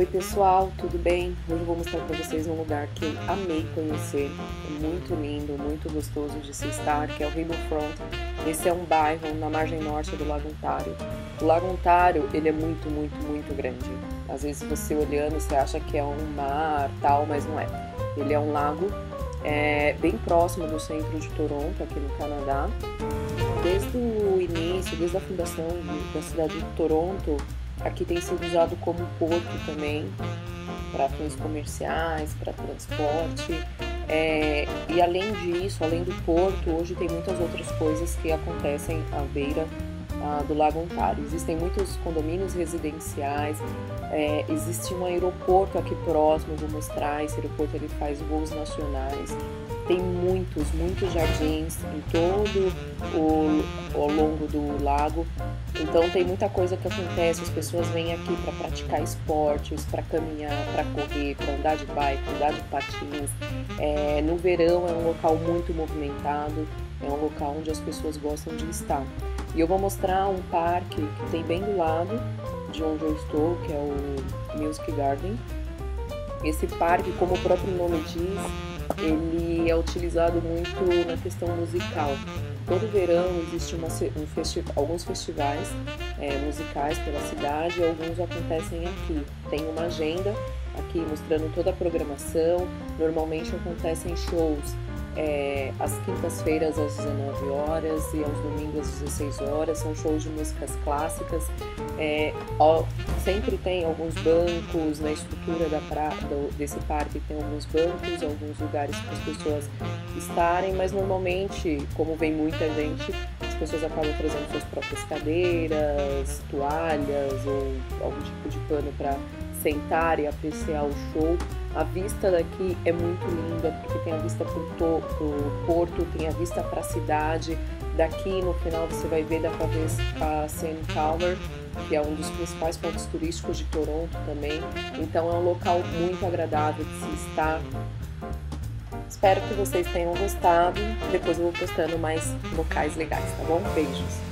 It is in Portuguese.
Oi pessoal, tudo bem? Hoje eu vou mostrar para vocês um lugar que eu amei conhecer, é muito lindo, muito gostoso de se estar, que é o Riverfront. Esse é um bairro na margem norte do Lago Ontário. O Lago Ontário, ele é muito, muito, muito grande. Às vezes você olhando, você acha que é um mar, tal, mas não é. Ele é um lago é, bem próximo do centro de Toronto, aqui no Canadá. Desde o início, desde a fundação da cidade de Toronto, Aqui tem sido usado como porto também, para fins comerciais, para transporte. É, e além disso, além do porto, hoje tem muitas outras coisas que acontecem à beira ah, do Lago Ontário. Existem muitos condomínios residenciais, é, existe um aeroporto aqui próximo, vou mostrar, esse aeroporto ele faz voos nacionais, tem muitos, muitos jardins em todo o ao longo do lago. Então tem muita coisa que acontece, as pessoas vêm aqui para praticar esportes, para caminhar, para correr, para andar de bike, andar de patins. É, no verão é um local muito movimentado, é um local onde as pessoas gostam de estar. E eu vou mostrar um parque que tem bem do lado de onde eu estou, que é o Music Garden. Esse parque, como o próprio nome diz, ele é utilizado muito na questão musical. Todo verão existe uma, um festi alguns festivais é, musicais pela cidade e alguns acontecem aqui. Tem uma agenda aqui mostrando toda a programação. Normalmente acontecem shows é, às quintas-feiras às 19 horas e aos domingos às 16 horas. São shows de músicas clássicas. É, ó, sempre tem alguns bancos na estrutura da pra, do, desse parque, tem alguns bancos, alguns lugares para as pessoas estarem, mas normalmente, como vem muita gente, as pessoas acabam trazendo suas próprias cadeiras, toalhas ou algum tipo de pano para sentar e apreciar o show. A vista daqui é muito linda, porque tem a vista para o porto, tem a vista para a cidade. Daqui no final você vai ver, dá para ver a CN Tower, que é um dos principais pontos turísticos de Toronto também. Então é um local muito agradável de se estar. Espero que vocês tenham gostado. Depois eu vou postando mais locais legais, tá bom? Beijos!